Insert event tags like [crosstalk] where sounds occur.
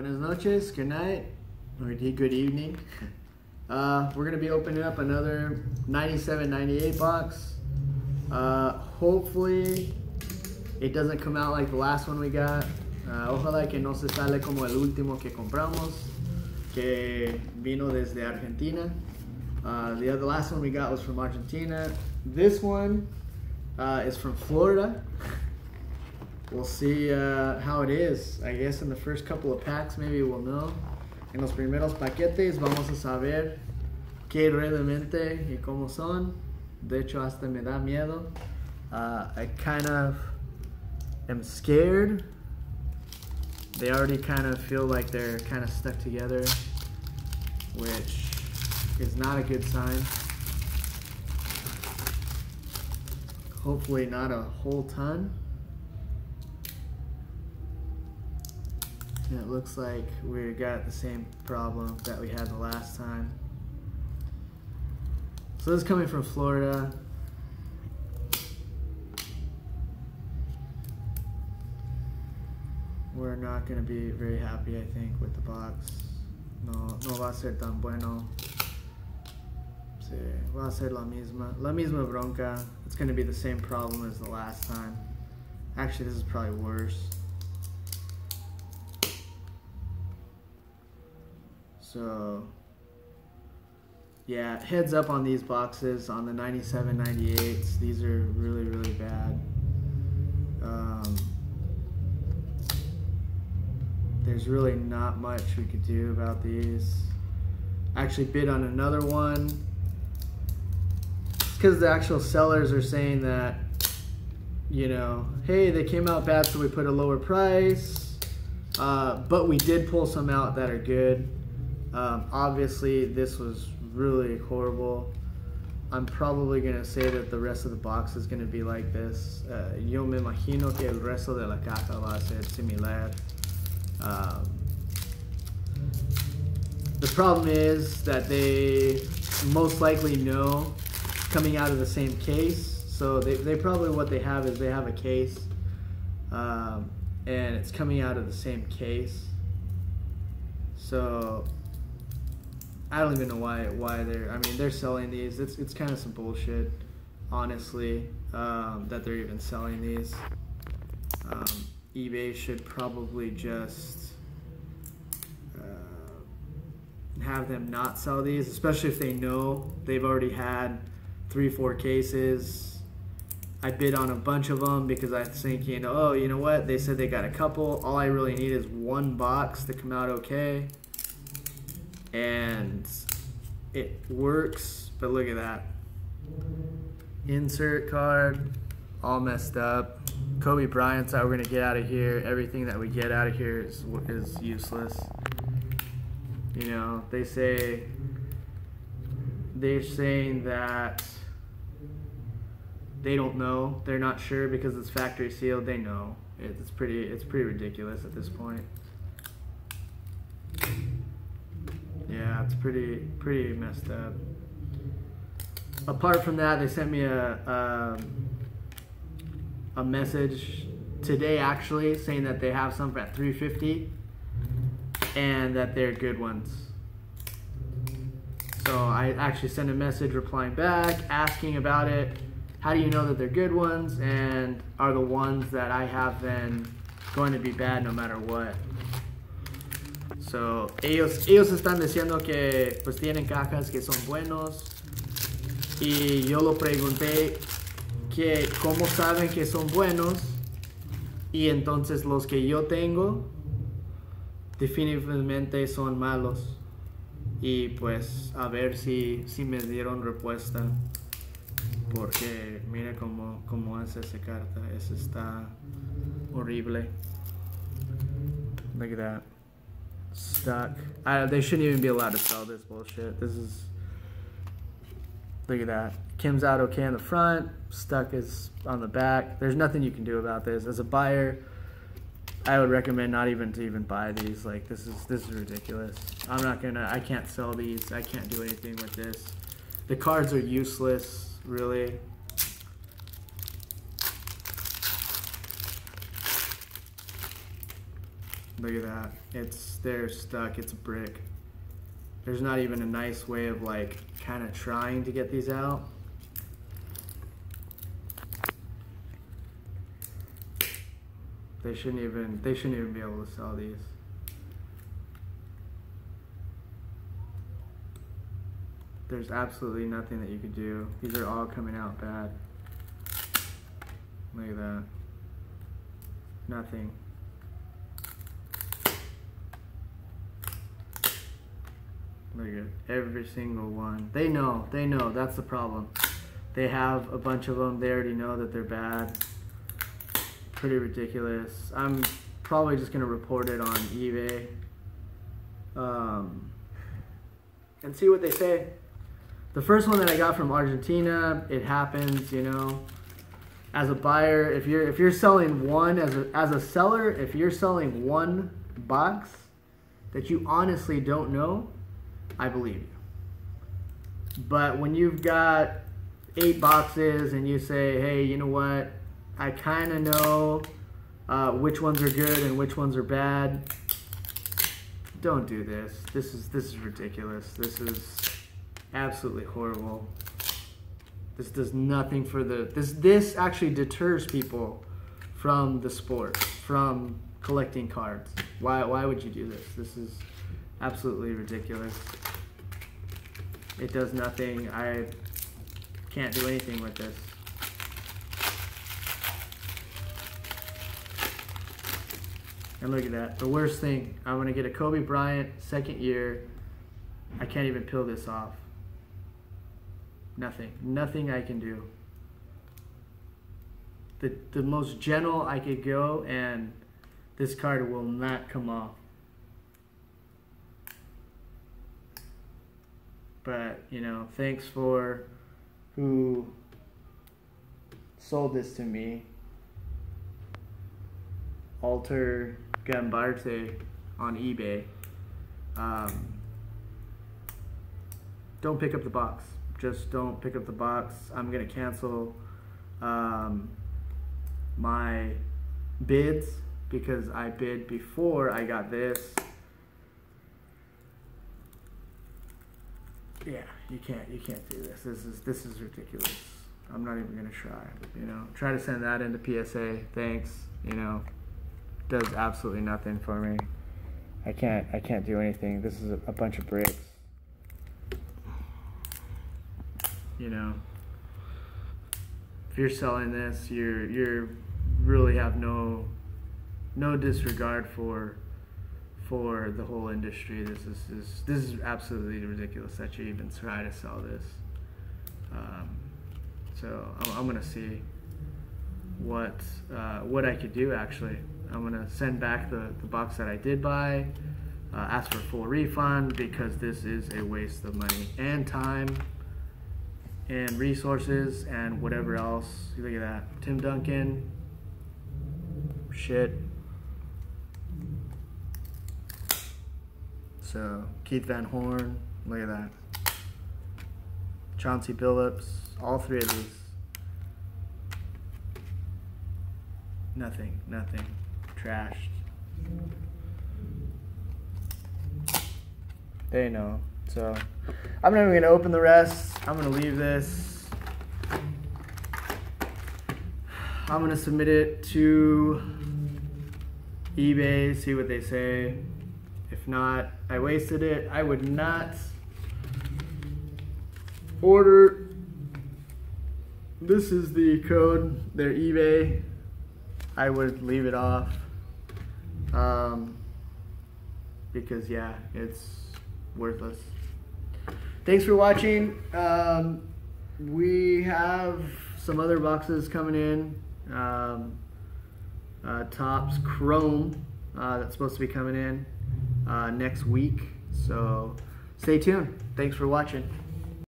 Buenas noches, good night, or good evening. [laughs] Uh, we're going to be opening up another 97 98 box. Uh, hopefully, it doesn't come out like the last one we got. Uh, ojalá que no se sale como el último que compramos, que vino desde Argentina. Uh, the other last one we got was from Argentina. This one uh, is from Florida. [laughs] We'll see uh, how it is. I guess in the first couple of packs maybe we'll know. En los primeros paquetes vamos a saber qué realmente y cómo son. De hecho hasta me da miedo. Uh, I kind of am scared. They already kind of feel like they're kind of stuck together, which is not a good sign. Hopefully not a whole ton. And it looks like we got the same problem that we had the last time. So this is coming from Florida. We're not going to be very happy, I think, with the box. No, no va a ser tan bueno. Sí, va a ser la misma. La misma bronca. It's going to be the same problem as the last time. Actually, this is probably worse. So, yeah, heads up on these boxes on the 97, 98s. These are really, really bad. Um, there's really not much we could do about these. Actually bid on another one. Because the actual sellers are saying that, you know, hey, they came out bad, so we put a lower price. Uh, but we did pull some out that are good. Um, obviously, this was really horrible. I'm probably going to say that the rest of the box is going to be like this. Uh, yo me imagino que el resto de la caja va a ser similar. Um, the problem is that they most likely know coming out of the same case. So they, they probably, what they have is they have a case um, and it's coming out of the same case. So I don't even know why why they're. I mean, they're selling these. It's it's kind of some bullshit, honestly, um, that they're even selling these. Um, eBay should probably just uh, have them not sell these, especially if they know they've already had three, four cases. I bid on a bunch of them because I was thinking, oh, you know what? They said they got a couple. All I really need is one box to come out okay and it works, but look at that. Insert card, all messed up. Kobe Bryant thought we're gonna get out of here. Everything that we get out of here is, is useless. You know, they say, they're saying that they don't know. They're not sure because it's factory sealed. They know. It's pretty, it's pretty ridiculous at this point. Yeah, it's pretty pretty messed up. Apart from that, they sent me a a, um, a message today actually saying that they have some at 350 and that they're good ones. So I actually sent a message replying back, asking about it. How do you know that they're good ones? And are the ones that I have then going to be bad no matter what? So, ellos, ellos están diciendo que pues tienen cajas que son buenos. Y yo lo pregunté que cómo saben que son buenos y entonces los que yo tengo definitivamente son malos. Y pues a ver si, si me dieron respuesta. Porque mire cómo, cómo hace esa carta, esa está horrible. Look at stuck. I, they shouldn't even be allowed to sell this bullshit. This is. Look at that. Kim's out okay in the front. Stuck is on the back. There's nothing you can do about this. As a buyer, I would recommend not even to even buy these. Like this is this is ridiculous. I'm not gonna. I can't sell these. I can't do anything with this. The cards are useless, really. Look at that. It's they're stuck. It's a brick. There's not even a nice way of like kind of trying to get these out. They shouldn't even they shouldn't even be able to sell these. There's absolutely nothing that you could do. These are all coming out bad. Look at that. Nothing. Look at every single one. They know. They know. That's the problem. They have a bunch of them. They already know that they're bad. Pretty ridiculous. I'm probably just going to report it on eBay. Um, and see what they say. The first one that I got from Argentina, it happens, you know. As a buyer, if you're if you're selling one as a as a seller, if you're selling one box that you honestly don't know, I believe you. But when you've got eight boxes and you say, hey, you know what? I kind of know uh, which ones are good and which ones are bad. Don't do this. This is this is ridiculous. This is absolutely horrible. This does nothing for the this this actually deters people from the sport, from collecting cards. Why why would you do this? This is absolutely ridiculous. It does nothing. I can't do anything with this. And look at that. The worst thing, I'm going to get a Kobe Bryant second year. I can't even peel this off. Nothing. Nothing I can do. The, the most gentle I could go and this card will not come off. But, you know, thanks for who sold this to me. Alter Gambarte on eBay. Um, don't pick up the box. Just don't pick up the box. I'm to cancel um, my bids because I bid before I got this. Yeah, you can't you can't do this. This is this is ridiculous. I'm not even gonna try. You know, try to send that into PSA. Thanks. You know, does absolutely nothing for me. I can't I can't do anything. This is a, a bunch of bricks. You know, if you're selling this, you're you're really have no no disregard for for the whole industry. This is, this, this is absolutely ridiculous that you even try to sell this. Um, so I'm, I'm, gonna see what uh, what I could do actually. I'm gonna send back the, the box that I did buy, uh, ask for a full refund because this is a waste of money and time and resources and whatever else. Look at that. Tim Duncan. Shit. So Keith Van Horn, look at that. Chauncey Billups, all three of these. Nothing, nothing. Trashed. They know. So I'm not even gonna open the rest. I'm gonna leave this. I'm gonna submit it to eBay, see what they say. If not, I wasted it. I would not order. This is the code, their eBay. I would leave it off. Um, because yeah, it's worthless. Thanks for watching. Um, we have some other boxes coming in. Um, uh, Topps Chrome uh, that's supposed to be coming in Uh, next week. So stay tuned. Thanks for watching.